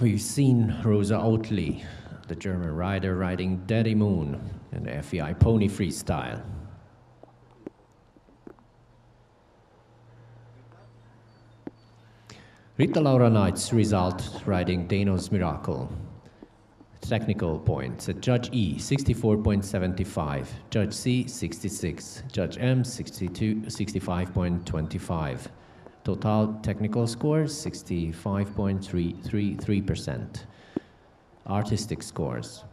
we've seen Rosa Oatley, the German rider, riding Daddy Moon in the FEI Pony Freestyle. Rita Laura Knight's result riding Dano's Miracle. Technical points at Judge E 64.75, Judge C 66, Judge M 62, 65.25. Total technical scores 65.333%. Artistic scores